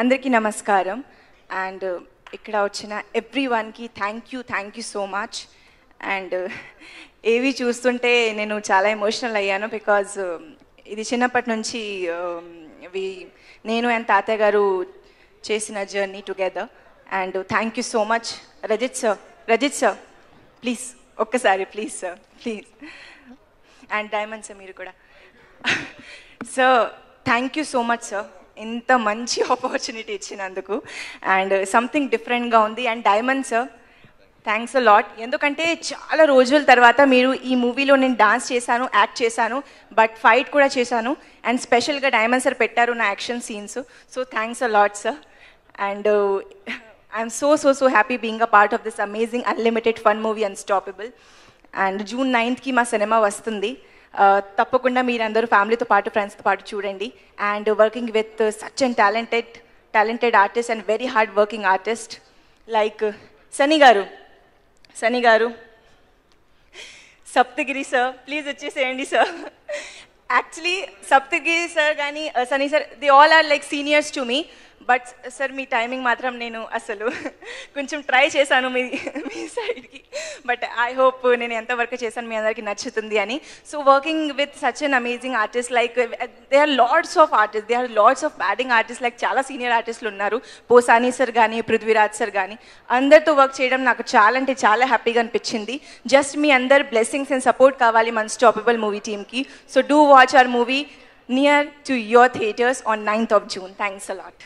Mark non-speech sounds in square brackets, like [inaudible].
అందరికీ నమస్కారం. అండ్ ఇక్కడ వచ్చిన ఎవ్రీ వన్కి thank you thank you so much. And ఏవి చూస్తుంటే నేను చాలా ఎమోషనల్ అయ్యాను బికాజ్ ఇది చిన్నప్పటి నుంచి um, నేను అండ్ తాతయ్య గారు చేసిన journey together. And thank you so much. Rajith sir Rajith sir please ఒక్కసారి please sir please. And Diamond sir మీరు కూడా. Sir thank you so much sir. ఇంత మంచి ఆపర్చునిటీ ఇచ్చినందుకు. అండ్ సంథింగ్ డిఫరెంట్గా ఉంది. And Diamond sir thanks a lot ఎందుకంటే చాలా రోజుల తర్వాత మీరు ఈ మూవీలో నేను డాన్స్ చేశాను యాక్ట్ చేశాను బట్ ఫైట్ కూడా చేశాను. అండ్ స్పెషల్గా డైమండ్ సార్ పెట్టారు నా action scenes so thanks a lot sir and I'm so so so happy being a part of this amazing unlimited fun movie Unstoppable and June నైన్త్కి మా cinema వస్తుంది. తప్పకుండా మీరందరూ ఫ్యామిలీతో పాటు ఫ్రెండ్స్తో పాటు చూడండి. And working with such and talented talented artist and very hard working artist like Sunny గారు. సనీ గారు. సప్తగిరి సార్ ప్లీజ్ వచ్చేసేయండి సార్ యాక్చువల్లీ సప్తగిరి సార్ కానీ Sunny sir the all are like seniors to me but sir me timing మాత్రం నేను అసలు [laughs] కొంచెం try చేశాను మీ మీ సైడ్కి బట్ ఐ హోప్ నేను ఎంత వర్క్ చేశాను మీ అందరికీ నచ్చుతుంది అని. So working with such an amazing artist like they are lords of artist they are lords of batting artist like చాలా సీనియర్ ఆర్టిస్టులు ఉన్నారు. పోసాని సార్ కానీ పృథ్వీరాజ్ సార్ కానీ అందరితో వర్క్ చేయడం నాకు చాలా అంటే చాలా హ్యాపీగా అనిపించింది. జస్ట్ మీ అందరు బ్లెస్సింగ్స్ అండ్ సపోర్ట్ కావాలి మన స్టాపబుల్ మూవీ టీమ్కి so do watch our movie near to your theatres on ninth of June thanks a lot